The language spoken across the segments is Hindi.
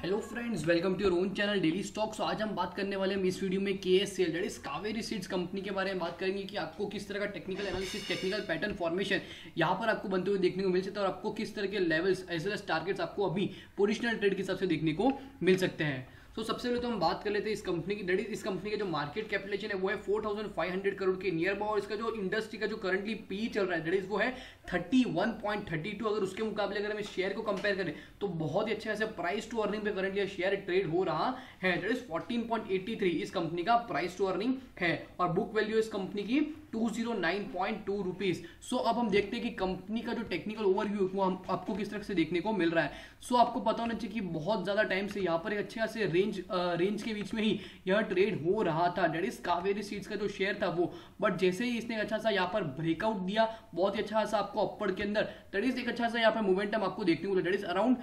Hello friends welcome to your own channel Daily Stocks आज हम बात करने वाले हैं इस वीडियो में के एस सेल डेडिस इज़ कावेरी सीड्स कंपनी के बारे में बात करेंगे कि आपको किस तरह का technical analysis technical pattern formation यहाँ पर आपको बनते हुए देखने को मिल सकता है और आपको किस तरह के लेवल्स एज वेल टारगेट्स आपको अभी पोजिशनल ट्रेड के हिसाब से देखने को मिल सकते हैं। तो सबसे पहले तो हम बात कर लेते हैं इस कंपनी की डेट इस कंपनी का जो मार्केट कैपिटलेशन है, वो है 4500 करोड़ के नियर बाउ और इसका जो इंडस्ट्री का जो करंटली पी चल रहा है डेट इज़ वो है 31.32 अगर उसके मुकाबले अगर हम शेयर को कंपेयर करें तो बहुत ही अच्छे से प्राइस टू अर्निंग पे करंटली शेयर ट्रेड हो रहा है डेट इज़ 14.83 इस कंपनी का प्राइस टू अर्निंग है, और बुक वैल्यू इस कंपनी की 209.2 रुपीस सो अब हम देखते हैं कि कंपनी का जो टेक्निकल ओवरव्यू वो हम आपको किस तरह से देखने को मिल रहा है। सो आपको पता होना चाहिए कि बहुत ज़्यादा टाइम से यहाँ पर एक अच्छे खासे रेंज रेंज के बीच में ही यह ट्रेड हो रहा था। डेट इज़ कावेरी सीड्स का जो शेयर था वो। बट जैसे ही इसने अच्छा सा यहाँ पर ब्रेकआउट दिया, बहुत ही अच्छा सा आपको अपर के अंदर डेट इज़ एक अच्छा सा यहाँ पर मोमेंटम आपको देखने को मिला। डेट इज़ अराउंड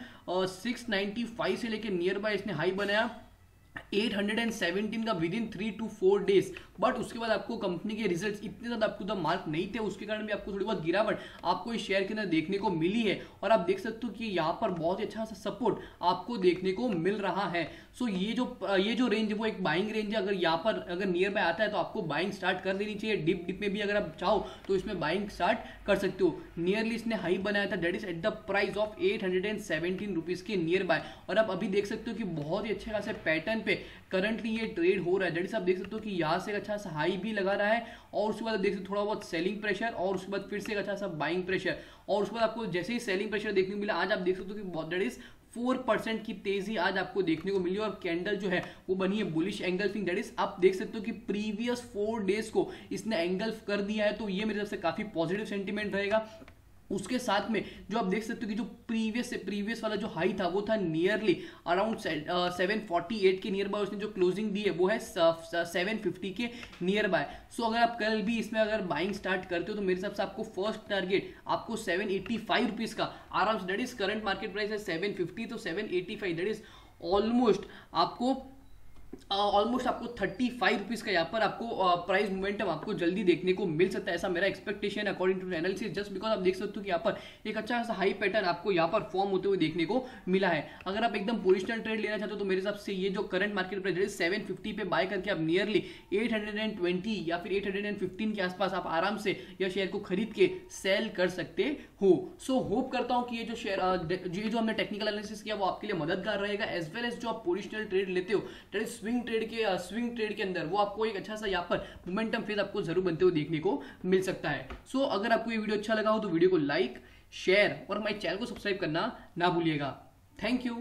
सिक्स से लेकर नियर बाय इसने हाई बनाया। 817 का within three to four days but उसके बाद आपको कंपनी के रिजल्ट्स इतने ज़्यादा आपको मार्क नहीं थे, उसके कारण भी आपको थोड़ी बहुत गिरावट आपको इस शेयर के अंदर देखने को मिली है। और आप देख सकते हो कि यहाँ पर बहुत ही अच्छा सा सपोर्ट आपको देखने को मिल रहा है। सो so ये जो ये जो रेंज वो एक बाइंग रेंज है। अगर यहाँ पर, अगर नियर बाय आता है तो आपको बाइंग स्टार्ट कर देनी चाहिए। डिप डिप में भी अगर आप चाहो तो इसमें बाइंग स्टार्ट कर सकते हो। नियरली इसने हाई बनाया था। That is at the price of eight hundred and rupees के नियर बाय और आप अभी देख सकते हो कि बहुत ही अच्छे खासे पैटर्न पे करंटली ये ट्रेड हो रहा है। डेट आप देख सकते हो कि यहाँ से अच्छा सा हाई भी लगा रहा है और उसके बाद देख सकते थोड़ा बहुत सेलिंग प्रेशर और उसके बाद फिर से एक अच्छा सा बाइंग प्रेशर और उसके बाद आपको जैसे ही सेलिंग प्रेशर देखने को मिला, आज आप देख सकते हो कि बहुत डेट इज़ फोर परसेंट की तेज़ी आज आपको देखने को मिली और कैंडल जो है, वो बनी है बुलिश एंगल्फिंग दैट इज़ आप देख सकते हो कि प्रीवियस फोर डेज़ को इसने एंगल्फ कर दिया है। तो ये मेरे तरफ़ से काफ़ी पॉजिटिव सेंटीमेंट रहेगा। उसके साथ में जो आप देख सकते हो कि जो प्रीवियस से प्रीवियस वाला जो हाई था, वो था nearly around seven forty eight के नियर बाय उसने जो क्लोजिंग दी है, वो है सेवन फिफ्टी के नियर बाय सो अगर आप कल भी इसमें अगर बाइंग स्टार्ट करते हो तो मेरे हिसाब से आपको फ़र्स्ट टारगेट आपको सेवन एट्टी फाइव रुपीज़ का, आराम से that is current market price है सेवन फिफ्टी तो seven eighty five that is almost आपको ऑलमोस्ट आपको थर्टी फाइव रुपीज़ का यहाँ पर आपको प्राइस मोमेंटम आपको जल्दी देखने को मिल सकता है ऐसा मेरा expectation according to analysis just because आप देख सकते हो कि यहाँ पर एक अच्छा सा हाई पैटर्न आपको यहाँ पर फॉर्म होते हुए देखने को मिला है। अगर आप एकदम पोजिशनल ट्रेड लेना चाहते हो तो मेरे हिसाब से ये जो करंट मार्केट प्राइस है सेवन फिफ्टी पे बाय करके आप nearly eight hundred and twenty या फिर एट हंड्रेड एंड फिफ्टीन के आसपास आप आराम से यह शेयर को खरीद के सेल कर सकते हो। सो so, होप करता हूँ कि ये जो शेयर ये जो हमने टेक्निकल एनालिसिस किया वो आपके लिए मददगार रहेगा एज वेल एज जो आप पोजिशनल ट्रेड लेते हो इज़ स्विंग ट्रेड के स्विंग ट्रेड के अंदर वो आपको एक अच्छा सा यहाँ पर मोमेंटम फ़ेज़ आपको ज़रूर बनते हुए देखने को मिल सकता है। सो so, अगर आपको ये वीडियो अच्छा लगा हो तो वीडियो को लाइक शेयर और हमारे चैनल को सब्सक्राइब करना ना भूलिएगा। Thank you